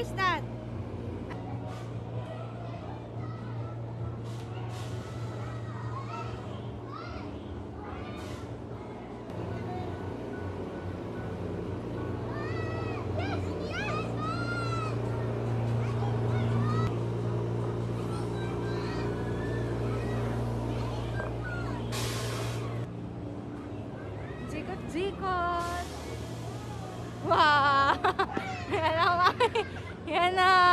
is that? Jikot-jikot! Wow! Yan 天呐、